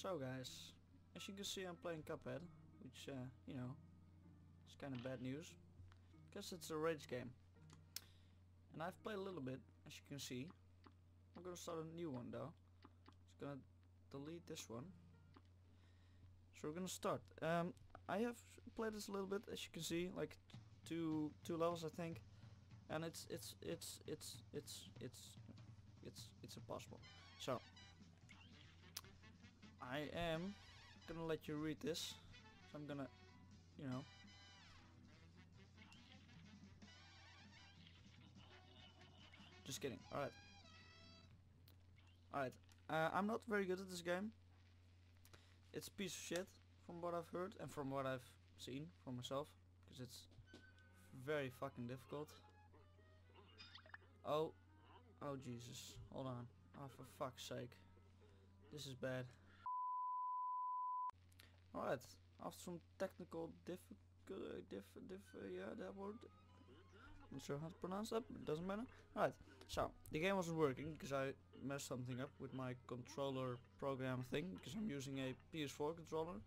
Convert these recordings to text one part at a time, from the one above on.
So guys, as you can see I'm playing Cuphead, which uh, you know, is kind of bad news, because it's a rage game. And I've played a little bit, as you can see. I'm gonna start a new one though. Just gonna delete this one. So we're gonna start. Um, I have played this a little bit, as you can see, like two two levels I think, and it's it's it's it's it's it's it's it's impossible. So I am gonna let you read this. So I'm gonna, you know. Just kidding. Alright. Alright. Uh, I'm not very good at this game. It's a piece of shit from what I've heard and from what I've seen for myself. Because it's very fucking difficult. Oh. Oh Jesus. Hold on. Oh for fuck's sake. This is bad. Alright, after some technical difficult, diff, diff, yeah, that word. Not sure how to pronounce that, but it doesn't matter. Alright, so, the game wasn't working because I messed something up with my controller program thing, because I'm using a PS4 controller.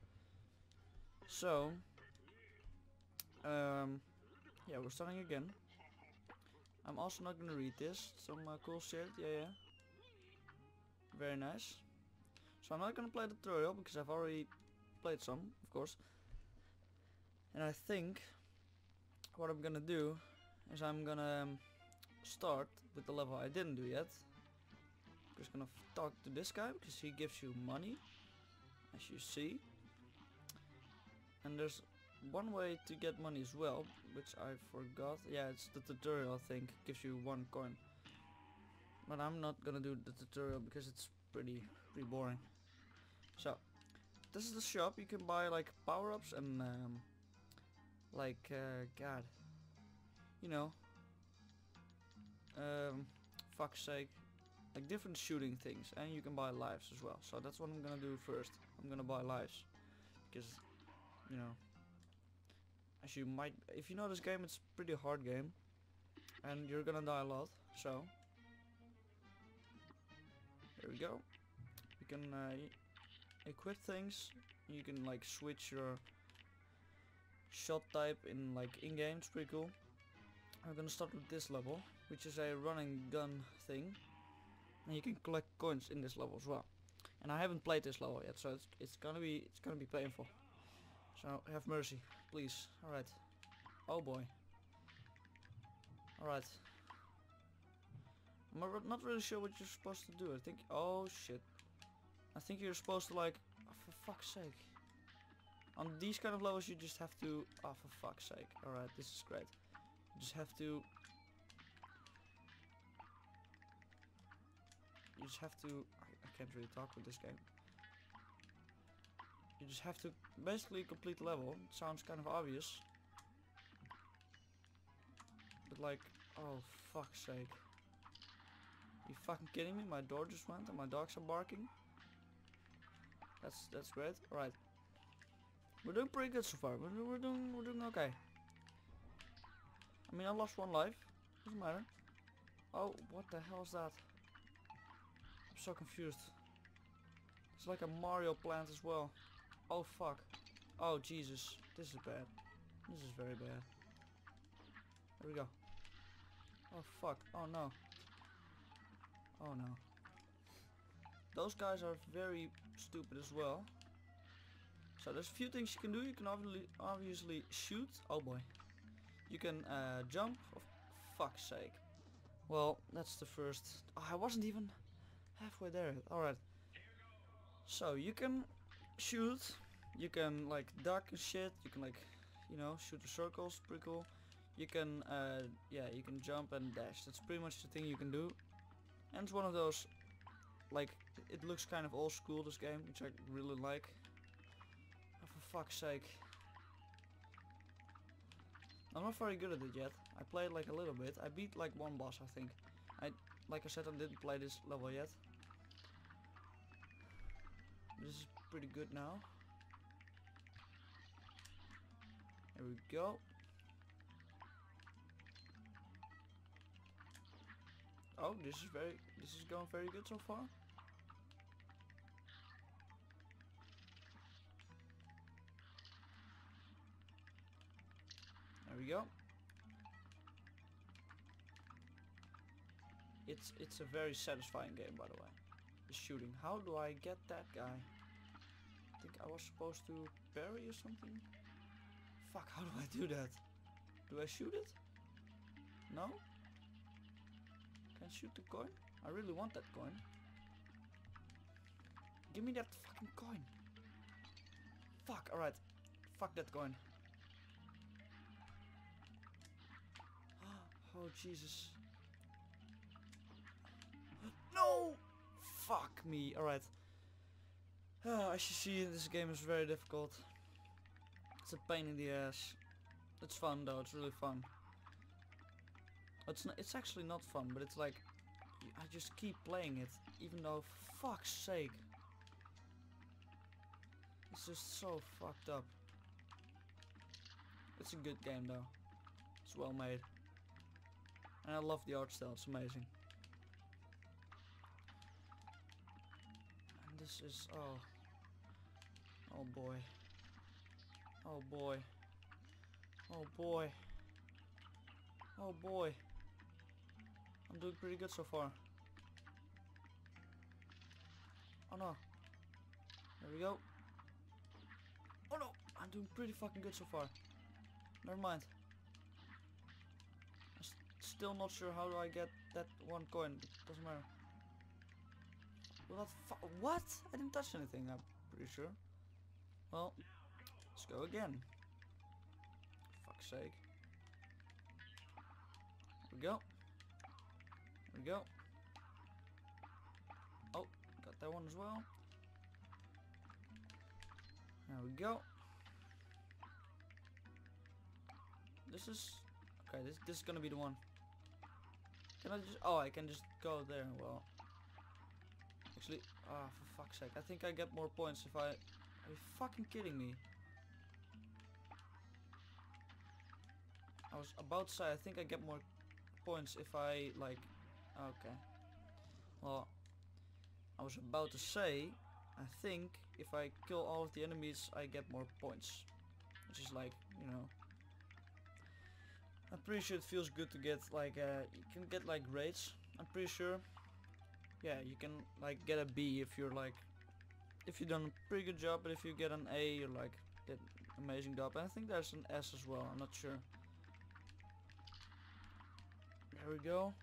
So, um, yeah, we're starting again. I'm also not gonna read this, some uh, cool shit, yeah, yeah. Very nice. So I'm not gonna play the tutorial because I've already played some, of course. And I think what I'm gonna do is I'm gonna um, start with the level I didn't do yet. I'm just gonna talk to this guy because he gives you money, as you see. And there's one way to get money as well, which I forgot. Yeah, it's the tutorial I think, gives you one coin. But I'm not gonna do the tutorial because it's pretty, pretty boring. So, this is the shop. You can buy like power-ups and um, like uh, God, you know, um, fuck's sake, like different shooting things, and you can buy lives as well. So that's what I'm gonna do first. I'm gonna buy lives because you know, as you might, if you know this game, it's pretty hard game, and you're gonna die a lot. So here we go. You can uh, equip things. You can like switch your shot type in like in-game it's pretty cool. I'm gonna start with this level which is a running gun thing. And you can collect coins in this level as well. And I haven't played this level yet so it's, it's gonna be it's gonna be painful. So have mercy please. Alright. Oh boy. Alright. I'm not really sure what you're supposed to do I think oh shit I think you're supposed to like, oh, for fuck's sake. On these kind of levels you just have to, oh for fuck's sake. Alright, this is great. You just have to, you just have to, I, I can't really talk with this game. You just have to basically complete the level. It sounds kind of obvious. But like, oh fuck's sake. You fucking kidding me? My door just went and my dogs are barking. That's that's great. All right, we're doing pretty good so far. We're, we're doing we're doing okay. I mean, I lost one life. Doesn't matter. Oh, what the hell is that? I'm so confused. It's like a Mario plant as well. Oh fuck. Oh Jesus. This is bad. This is very bad. There we go. Oh fuck. Oh no. Oh no. Those guys are very stupid as well. So there's a few things you can do. You can obviously obviously shoot. Oh boy. You can uh, jump. For fuck's sake. Well, that's the first. Oh, I wasn't even halfway there. Alright. So you can shoot. You can like duck and shit. You can like, you know, shoot the circles. Pretty cool. You can, uh, yeah, you can jump and dash. That's pretty much the thing you can do. And it's one of those like, it looks kind of old school, this game, which I really like. Oh, for fuck's sake. I'm not very good at it yet. I played like a little bit. I beat like one boss, I think. I, like I said, I didn't play this level yet. This is pretty good now. There we go. Oh, this is very, this is going very good so far. Go. It's it's a very satisfying game, by the way. The shooting. How do I get that guy? I think I was supposed to parry or something. Fuck, how do I do that? Do I shoot it? No? Can I shoot the coin? I really want that coin. Give me that fucking coin. Fuck, alright. Fuck that coin. Oh, Jesus. No! Fuck me. Alright. Uh, as you see, this game is very difficult. It's a pain in the ass. It's fun though, it's really fun. It's not, it's actually not fun, but it's like I just keep playing it, even though fuck's sake. It's just so fucked up. It's a good game though. It's well made. And I love the art style, it's amazing. And this is oh Oh boy. Oh boy. Oh boy. Oh boy. I'm doing pretty good so far. Oh no. There we go. Oh no! I'm doing pretty fucking good so far. Never mind. Still not sure how do I get that one coin. Doesn't matter. Well, what? I didn't touch anything, I'm pretty sure. Well, let's go again. Fuck's sake. Here we go. Here we go. Oh, got that one as well. There we go. This is okay. This this is gonna be the one. Can I just? Oh, I can just go there. Well, actually, ah, oh, for fuck's sake! I think I get more points if I are you fucking kidding me? I was about to say, I think I get more points if I, like... Okay. Well, I was about to say, I think if I kill all of the enemies, I get more points. Which is like, you know... I'm pretty sure it feels good to get, like, uh, you can get, like, grades. I'm pretty sure. Yeah, you can, like, get a B if you're, like, if you've done a pretty good job, but if you get an A, you're like, did amazing job. And I think there's an S as well, I'm not sure. There we go.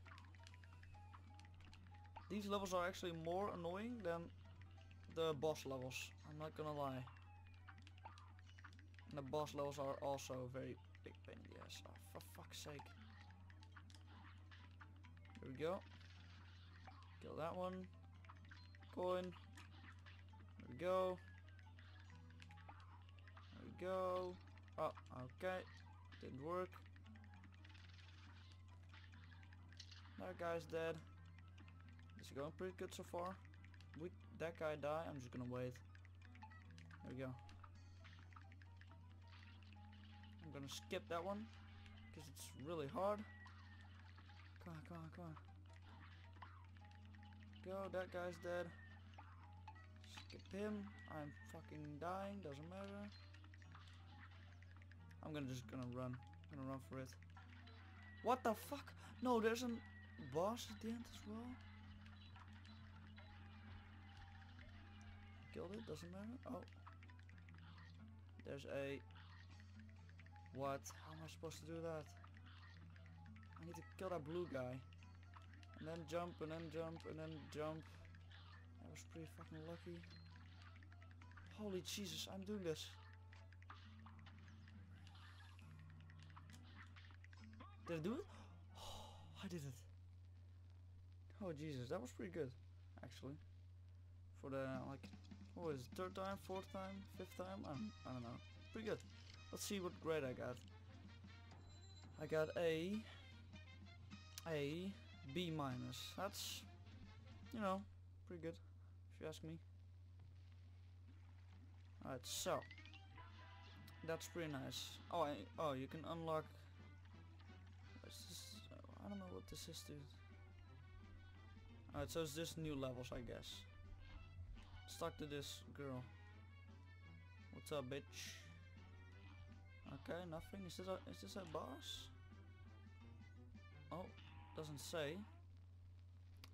These levels are actually more annoying than the boss levels, I'm not gonna lie. And the boss levels are also very the ass. Oh, for fuck's sake. Here we go. Kill that one. Coin There we go. There we go. Oh, okay. Didn't work. That guy's dead. This is going pretty good so far. Would that guy die? I'm just gonna wait. There we go. Gonna skip that one. Because it's really hard. Come on, come on, come on. Go, that guy's dead. Skip him. I'm fucking dying. Doesn't matter. I'm gonna just gonna run. I'm gonna run for it. What the fuck? No, there's a boss at the end as well. Killed it. Doesn't matter. Oh. There's a... What? How am I supposed to do that? I need to kill that blue guy. And then jump, and then jump, and then jump. I was pretty fucking lucky. Holy Jesus, I'm doing this. Did I do it? Oh, I did it. Oh Jesus, that was pretty good, actually. For the, like, what was it, third time, fourth time, fifth time? I don't know. Pretty good. Let's see what grade I got. I got a, a B minus. That's, you know, pretty good, if you ask me. Alright, so that's pretty nice. Oh, I, oh, you can unlock. This, oh, I don't know what this is, dude. Alright, so it's just new levels, I guess. Let's talk to this girl. What's up, bitch? Okay, nothing. Is this a is this a boss? Oh, doesn't say.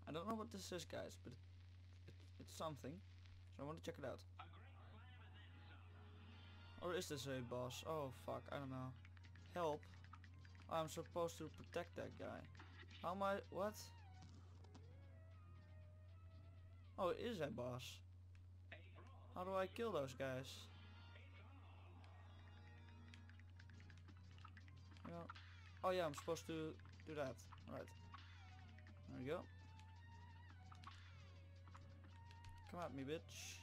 I don't know what this is, guys, but it, it, it's something. So I want to check it out. Or is this a boss? Oh fuck, I don't know. Help. I'm supposed to protect that guy. How am I... what? Oh, it is a boss. How do I kill those guys? Oh yeah, I'm supposed to do that. Alright. There we go. Come at me, bitch.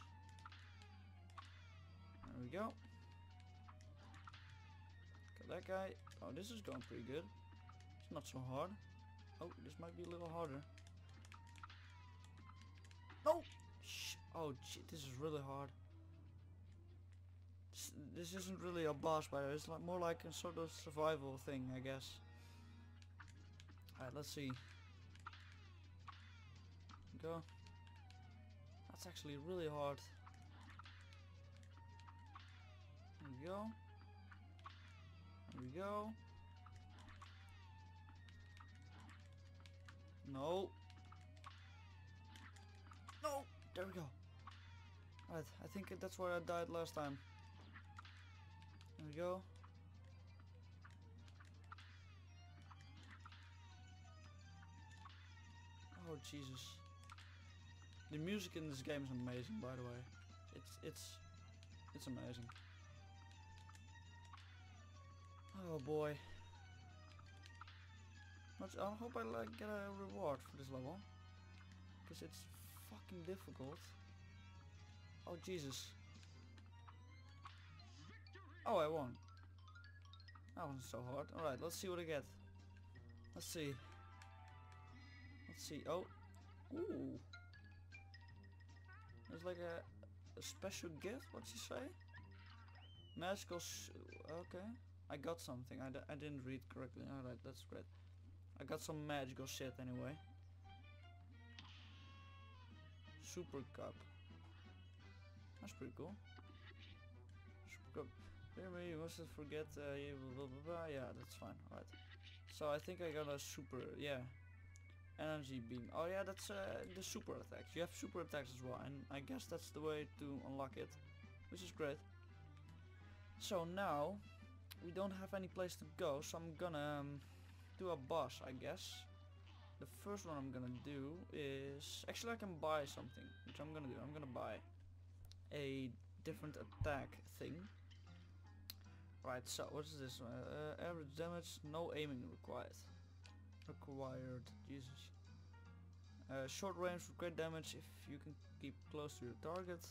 There we go. Got that guy. Oh, this is going pretty good. It's not so hard. Oh, this might be a little harder. Oh, no! Shh. Oh, shit, this is really hard. This, isn't really a boss battle, it's like more like a sort of survival thing, I guess. Alright, let's see. Go. That's actually really hard. There we go. There we go. No. No! There we go. Alright, I think that's where I died last time. We go. Oh Jesus. The music in this game is amazing by the way. It's it's it's amazing. Oh boy. Much I hope I like get a reward for this level. Because it's fucking difficult. Oh Jesus. Oh I won. That wasn't so hard. Alright, let's see what I get. Let's see. Let's see. Oh. Ooh. There's like a, a special gift. What's he say? Magical. okay. I got something. I d I didn't read correctly. Alright, that's great. I got some magical shit anyway. Super Cup. That's pretty cool. Super Cup. Remember, you mustn't forget. Uh, blah, blah, blah. Yeah, that's fine. Alright. So I think I got a super. Yeah. Energy beam. Oh yeah, that's uh, the super attacks. You have super attacks as well, and I guess that's the way to unlock it, which is great. So now we don't have any place to go, so I'm gonna um, do a boss, I guess. The first one I'm gonna do is actually I can buy something, which I'm gonna do. I'm gonna buy a different attack thing. Right, so what is this? Uh, average damage, no aiming required. Required, Jesus. Uh, short range for great damage if you can keep close to your target.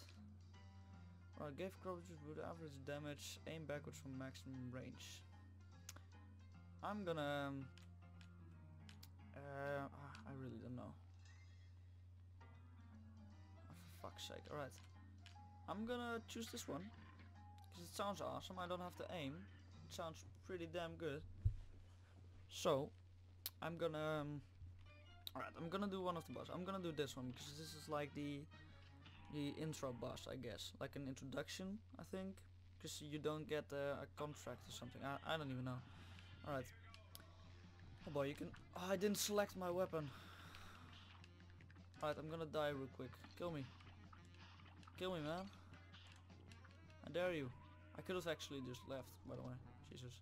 Right, gave coverage with average damage, aim backwards from maximum range. I'm gonna... Um, uh, I really don't know. Oh, for fuck's sake, alright. I'm gonna choose this one. Because it sounds awesome, I don't have to aim. It sounds pretty damn good. So, I'm gonna... Um, Alright, I'm gonna do one of the boss. I'm gonna do this one because this is like the the intro boss, I guess. Like an introduction, I think. Because you don't get uh, a contract or something. I, I don't even know. Alright. Oh boy, you can... Oh, I didn't select my weapon. Alright, I'm gonna die real quick. Kill me. Kill me, man. I dare you. I could have actually just left, by the way. Jesus.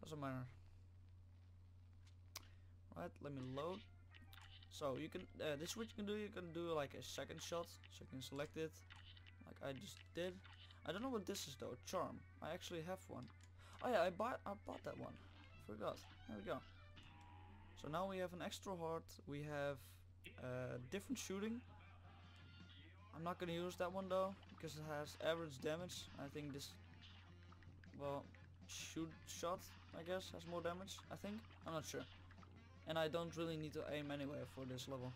Doesn't matter. Right, let me load. So you can, uh, this is what you can do, you can do like a second shot, so you can select it, like I just did. I don't know what this is though, charm. I actually have one. Oh yeah, I bought, I bought that one. Forgot. There we go. So now we have an extra heart, we have uh, different shooting. I'm not gonna use that one though, because it has average damage. I think this, well, shoot shot, I guess, has more damage, I think. I'm not sure. And I don't really need to aim anywhere for this level.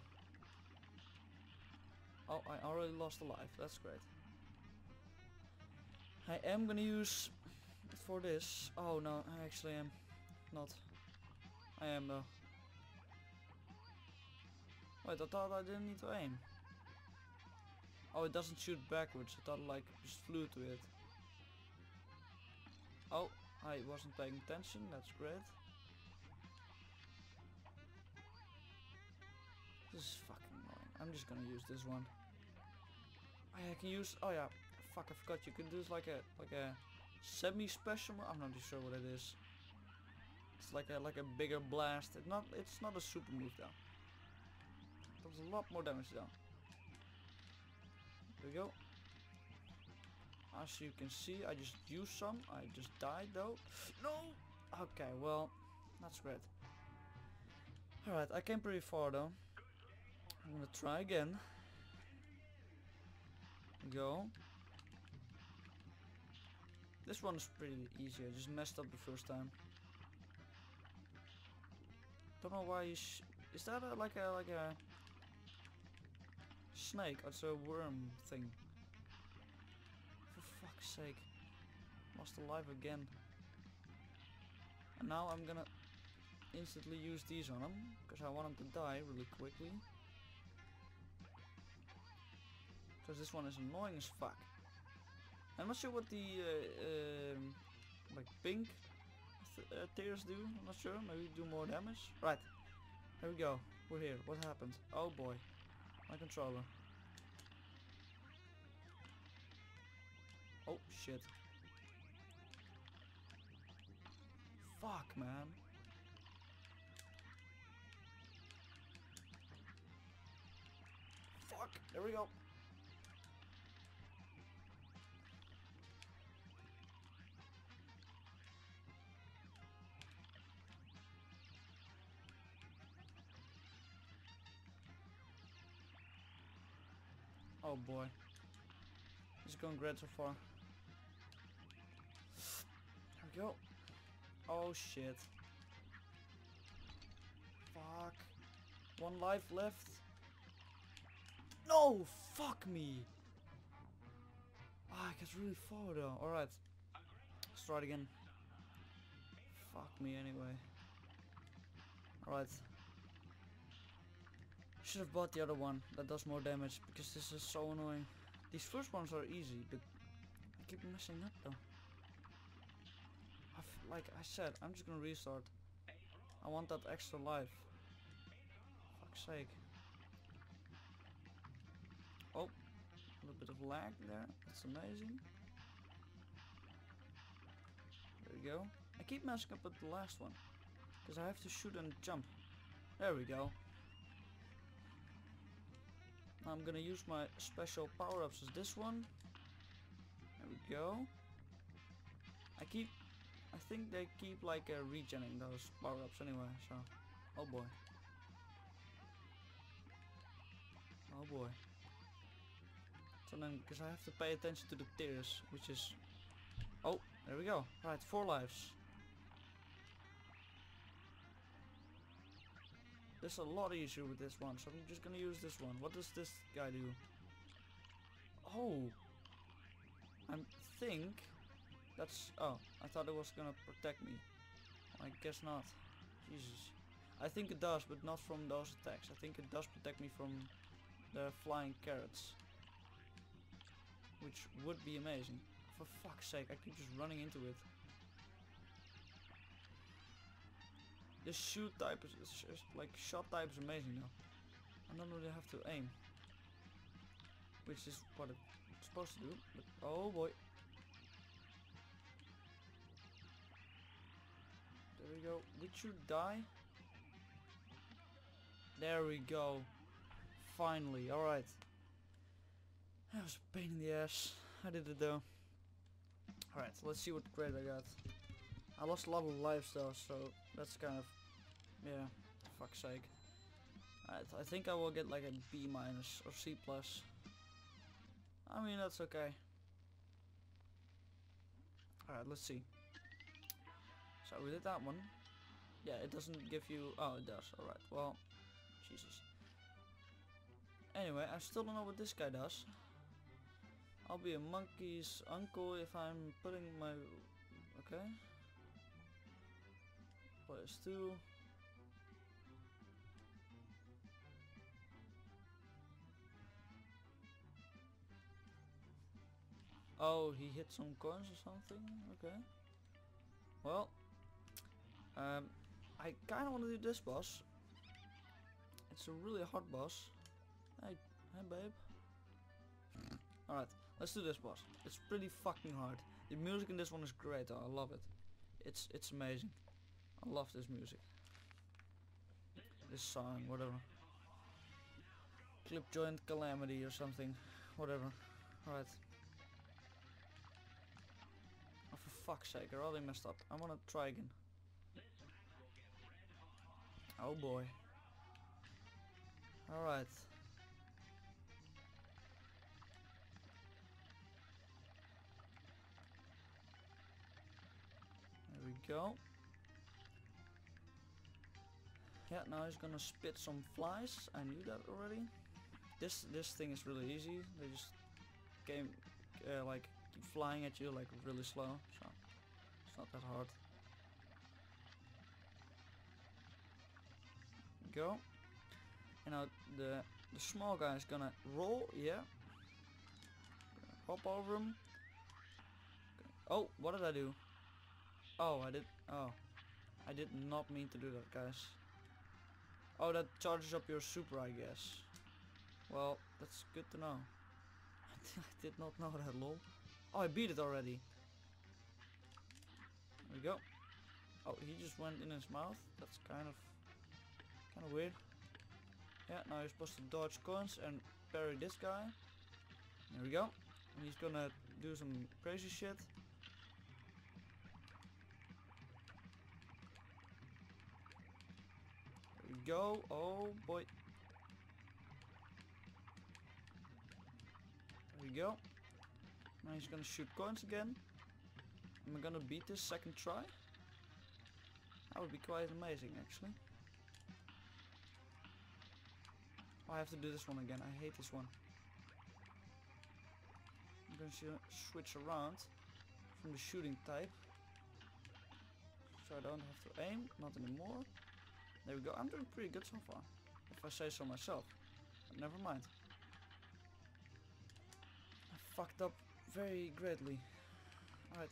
Oh, I already lost a life. That's great. I am gonna use for this. Oh no, I actually am not. I am though. Wait, I thought I didn't need to aim. Oh, it doesn't shoot backwards. I thought like just flew to it. Oh, I wasn't paying attention, that's great. This is fucking annoying. I'm just gonna use this one. Oh, yeah, I can use. Oh yeah, fuck! I forgot. You can do like a like a semi-special. I'm not sure what it is. It's like a like a bigger blast. It's not. It's not a super move though. Does a lot more damage though. There we go. As you can see, I just used some. I just died though. No. Okay. Well, that's great. Alright, I came pretty far though. I'm gonna try again. Go. This one is pretty easy. I just messed up the first time. Don't know why is that a, like a like a snake? Or it's a worm thing. Fuck's sake! Lost alive again. And now I'm gonna instantly use these on him because I want him to die really quickly. Because this one is annoying as fuck. I'm not sure what the uh, um, like pink th uh, tears do. I'm not sure. Maybe do more damage. Right. Here we go. We're here. What happened? Oh boy. My controller. Oh shit. Fuck man. Fuck. There we go. Oh boy. It's going great so far. Go. Oh shit. Fuck. One life left. No! Fuck me! Ah, I get really far though. Alright. Let's try it again. Fuck me anyway. Alright. Should have bought the other one that does more damage because this is so annoying. These first ones are easy, but I keep messing up though. Like I said, I'm just gonna restart. I want that extra life. Fuck's sake. Oh, a little bit of lag there. That's amazing. There we go. I keep messing up with the last one. Because I have to shoot and jump. There we go. Now I'm gonna use my special power-ups as this one. There we go. I keep... I think they keep like regenerating those power-ups anyway, so... Oh boy. Oh boy. So then, because I have to pay attention to the tears, which is... Oh, there we go. Right, four lives. There's a lot easier with this one, so I'm just gonna use this one. What does this guy do? Oh! I think that's... Oh, I thought it was gonna protect me. I guess not. Jesus. I think it does, but not from those attacks. I think it does protect me from the flying carrots. Which would be amazing. For fuck's sake, I keep just running into it. The shoot type is, is like shot type is amazing though. I don't really have to aim. Which is what it's supposed to do. But oh boy. There we go. Did you die? There we go. Finally, alright. That was a pain in the ass. I did it though. Alright, so let's see what grade I got. I lost a lot of lives though, so that's kind of, yeah, fuck's sake. I, I think I will get like a B minus or C plus. I mean, that's okay. Alright, let's see. So we did that one. Yeah, it doesn't give you, oh it does, alright, well, Jesus. Anyway, I still don't know what this guy does. I'll be a monkey's uncle if I'm putting my, okay. Plus two. Oh, he hit some coins or something? Okay. Well, um, I kind of want to do this boss. It's a really hard boss. Hey, hey babe. Alright, let's do this boss. It's pretty fucking hard. The music in this one is great though, I love it. It's it's amazing. I love this music. This song, whatever. Clip joint calamity or something. Whatever. Alright. Oh, for fuck's sake, I already messed up. I wanna try again. Oh boy. Alright. There we go. Yeah, now he's gonna spit some flies. I knew that already. This this thing is really easy. They just came uh, like keep flying at you like really slow, so it's not that hard. Go. And now the the small guy is gonna roll. Yeah. Hop over him. Oh, what did I do? Oh, I did. Oh, I did not mean to do that, guys. Oh, that charges up your super, I guess. Well, that's good to know. I did not know that, lol. Oh, I beat it already. There we go. Oh, he just went in his mouth. That's kind of, kind of weird. Yeah, now you're supposed to dodge coins and parry this guy. There we go. And he's gonna do some crazy shit. There we go. Oh boy. There we go. Now he's gonna shoot coins again. Am I gonna beat this second try? That would be quite amazing actually. Oh, I have to do this one again. I hate this one. I'm going to switch around from the shooting type. So I don't have to aim. Not anymore. There we go. I'm doing pretty good so far. If I say so myself. But never mind. I fucked up very greatly. Alright.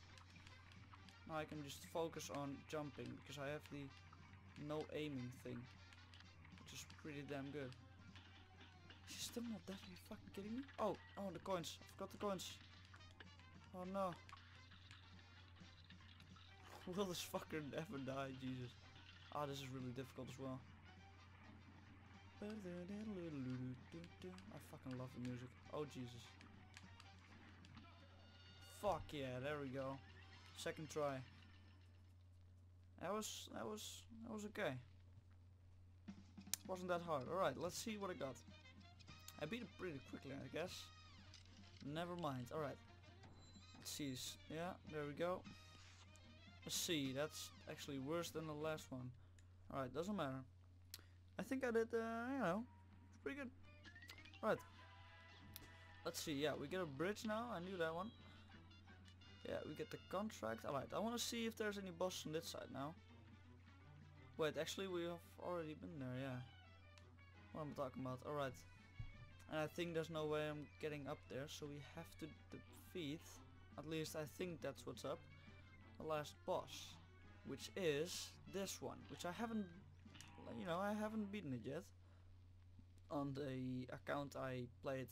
Now I can just focus on jumping because I have the no aiming thing. Which is pretty damn good. She's still not dead, are you fucking kidding me? Oh, oh the coins. I forgot the coins. Oh no. Will this fucker ever die? Jesus. Ah, this is really difficult as well. I fucking love the music. Oh Jesus. Fuck yeah, there we go. Second try. That was that was that was okay. Wasn't that hard. Alright, let's see what I got. I beat it pretty quickly, I guess. Never mind. Alright. Let's see. Yeah, there we go. Let's see. That's actually worse than the last one. Alright, doesn't matter. I think I did, uh, you know, pretty good. Right. Let's see. Yeah, we get a bridge now. I knew that one. Yeah, we get the contract. Alright, I want to see if there's any boss on this side now. Wait, actually we have already been there, yeah. What am I talking about? Alright. And I think there's no way I'm getting up there, so we have to defeat, at least I think that's what's up, the last boss. Which is this one, which I haven't, you know, I haven't beaten it yet. On the account I played,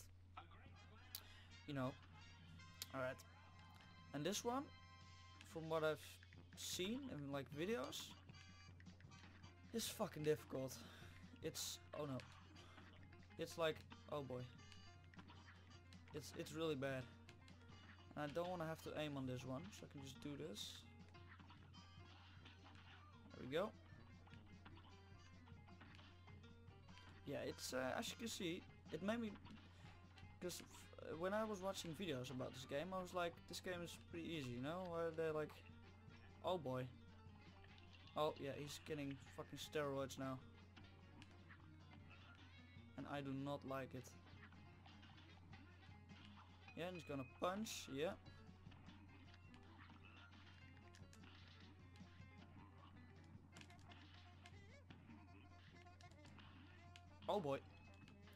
you know. Alright. And this one, from what I've seen in like videos, is fucking difficult. It's, oh no. It's like Oh boy. It's it's really bad. And I don't want to have to aim on this one, so I can just do this. There we go. Yeah, it's uh, as you can see, it made me because uh, when I was watching videos about this game, I was like, this game is pretty easy, you know? Where they're like, oh boy. Oh yeah, he's getting fucking steroids now I do not like it. Yeah, and he's gonna punch, yeah. Oh boy.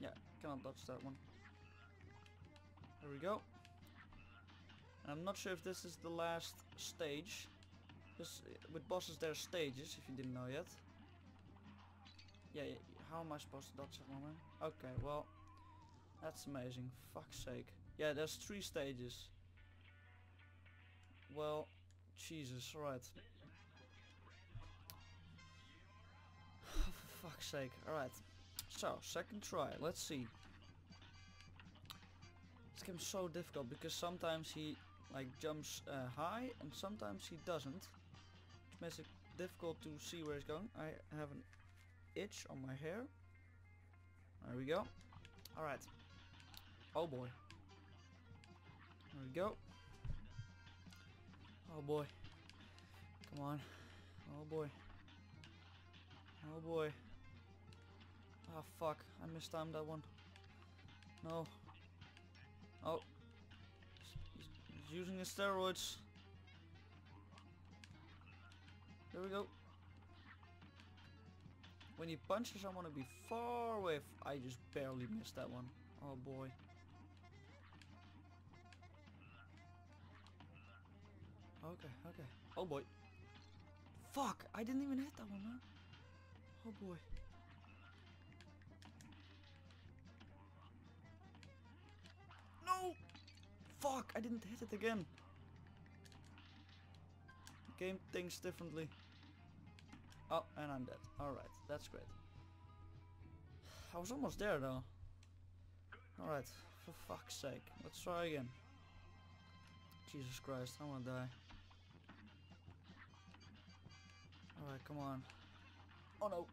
Yeah, cannot dodge that one. There we go. And I'm not sure if this is the last stage. Because with bosses there are stages, if you didn't know yet. Yeah, how am I supposed to dodge that one? Okay, well, that's amazing. Fuck's sake. Yeah, there's three stages. Well, Jesus, right. For fuck's sake. Alright. So, second try. Let's see. This game's so difficult because sometimes he like jumps uh, high and sometimes he doesn't. Which makes it difficult to see where he's going. I have an itch on my hair. There we go. Alright. Oh boy. There we go. Oh boy. Come on. Oh boy. Oh boy. Ah fuck. I mistimed that one. No. Oh. He's using his steroids. There we go. When he punches, I want to be far away. I just barely missed that one. Oh boy. Okay, okay. Oh boy. Fuck! I didn't even hit that one, man. Oh boy. No! Fuck! I didn't hit it again. Game thinks differently. Oh, and I'm dead. Alright, that's great. I was almost there though. Alright, for fuck's sake. Let's try again. Jesus Christ, I wanna die. Alright, come on. Oh no!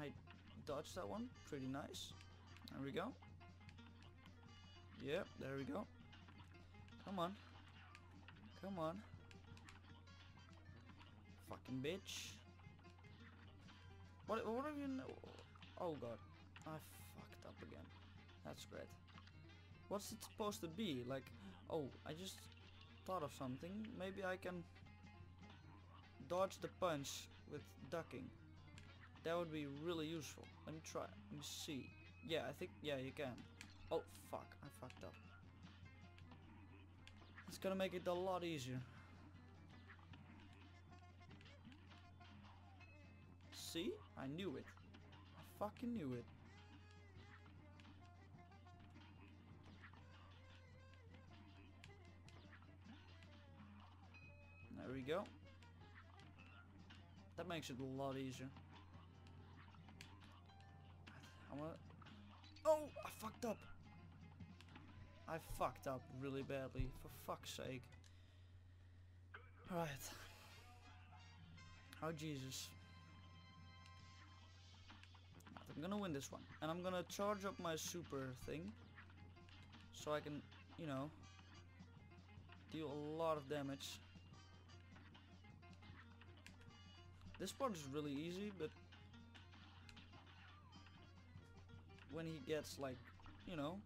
I dodged that one. Pretty nice. There we go. Yep, there we go. Come on. Come on. Fucking bitch. What, what have you? Oh god. I fucked up again. That's great. What's it supposed to be? Like, oh, I just thought of something. Maybe I can dodge the punch with ducking. That would be really useful. Let me try. Let me see. Yeah, I think, yeah, you can. Oh, fuck. I fucked up. It's gonna make it a lot easier. See? I knew it. I fucking knew it. There we go. That makes it a lot easier. I wanna... Oh! I fucked up! I fucked up really badly, for fuck's sake. Alright. Oh Jesus. I'm gonna win this one. And I'm gonna charge up my super thing. So I can, you know, deal a lot of damage. This part is really easy, but when he gets like, you know,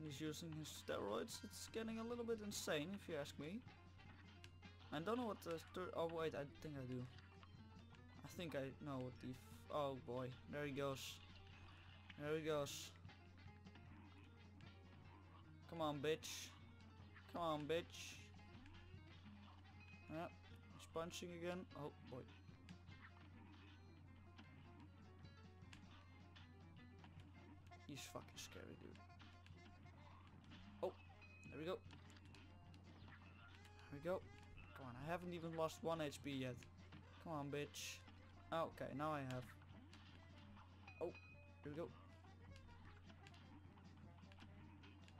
he's using his steroids, it's getting a little bit insane if you ask me. I don't know what the third, oh wait, I think I do. I think I know what the, oh boy, there he goes. There he goes. Come on, bitch. Come on, bitch. Yep, he's punching again. Oh boy. He's fucking scary, dude. Oh, there we go. There we go. Come on, I haven't even lost one HP yet. Come on, bitch. Okay, now I have. Here we go.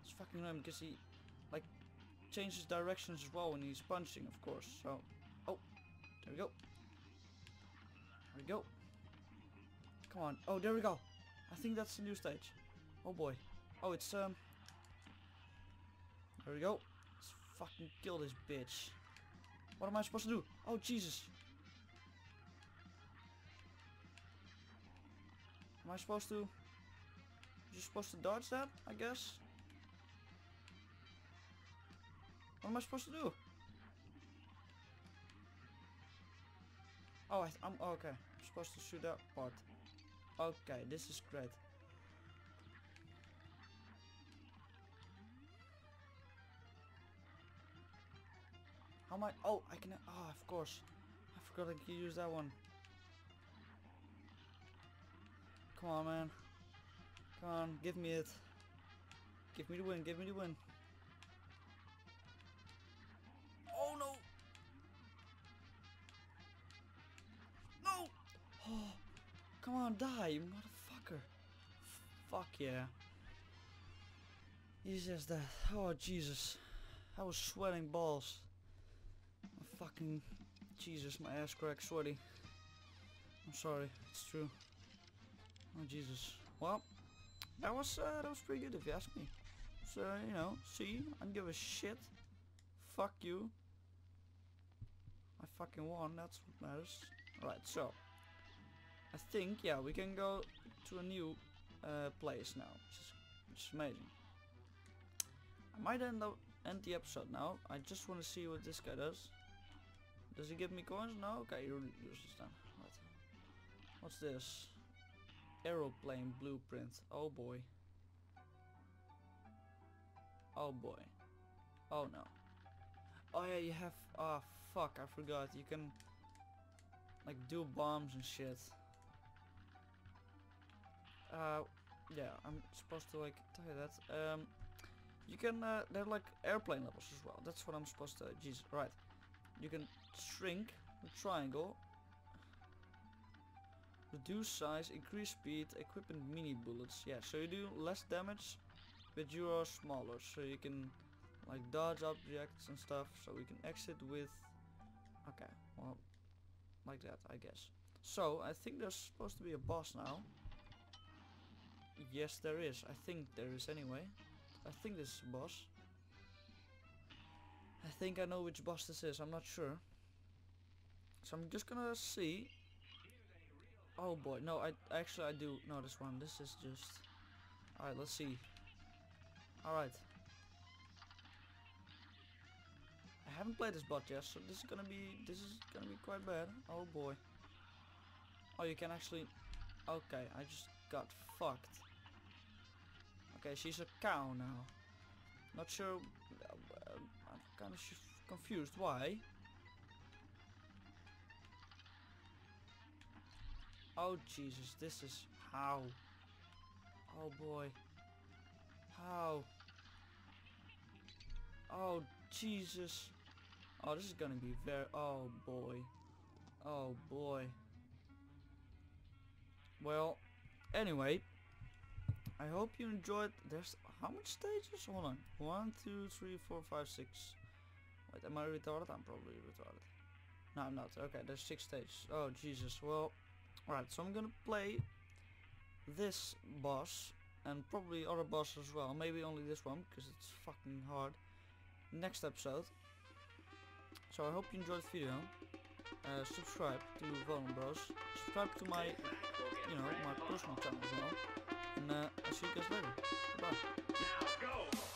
It's fucking annoying because he, like, changes directions as well when he's punching, of course. So, oh, there we go. There we go. Come on. Oh, there we go. I think that's the new stage. Oh boy. Oh, it's, um... There we go. Let's fucking kill this bitch. What am I supposed to do? Oh, Jesus. Am I supposed to... You're supposed to dodge that, I guess? What am I supposed to do? Oh, I am oh, okay. I'm supposed to shoot that part. Okay, this is great. How am I? Oh, I can. Oh, of course. I forgot I can use that one. Come on, man. Come on, give me it. Give me the win, give me the win. Oh no! No! Oh, come on, die, motherfucker. Fuck yeah. He's just that. Oh, Jesus. I was sweating balls. Fucking... Jesus, my ass crack sweaty. I'm sorry, it's true. Oh, Jesus. Well, that was, uh, that was pretty good if you ask me. So, you know, see, I don't give a shit. Fuck you. I fucking won, that's what matters. Right, so. I think, yeah, we can go to a new uh, place now, which is, which is amazing. I might end up end the episode now. I just want to see what this guy does. Does he give me coins? No? Okay, he uses them. What? What's this? Aeroplane blueprints. Oh boy. Oh boy. Oh no. Oh yeah, you have... Oh fuck, I forgot. You can... Like do bombs and shit. Uh, yeah, I'm supposed to like tell you that. Um, you can, uh, they're like airplane levels as well. That's what I'm supposed to, Jesus, right. You can shrink the triangle. Reduce size, increase speed, equipment mini bullets. Yeah, so you do less damage, but you are smaller. So you can like dodge objects and stuff. So we can exit with, okay, well, like that, I guess. So I think there's supposed to be a boss now. Yes, there is. I think there is anyway. I think this is a boss. I think I know which boss this is, I'm not sure. So I'm just gonna see. Oh boy, no, I actually I do know this one. This is just... Alright, let's see. Alright. I haven't played this bot yet, so this is gonna be this is gonna be quite bad. Oh boy. Oh, you can actually... Okay, I just got fucked. Okay, she's a cow now. Not sure. Uh, I'm kind of confused. Why? Oh Jesus, this is how. Oh boy. How? Oh Jesus. Oh, this is gonna be very. Oh boy. Oh boy. Well, anyway, I hope you enjoyed. There's how much stages? Hold on. One, two, three, four, five, six. Wait, am I retarded? I'm probably retarded. No, I'm not. Okay, there's six stages. Oh, Jesus. Well, alright. So I'm gonna play this boss and probably other bosses as well. Maybe only this one because it's fucking hard. Next episode. So I hope you enjoyed the video. Uh, subscribe to VolunBros. Subscribe to my, you know, my personal channel as well. And uh, I'll see you guys later. Bye. Now go!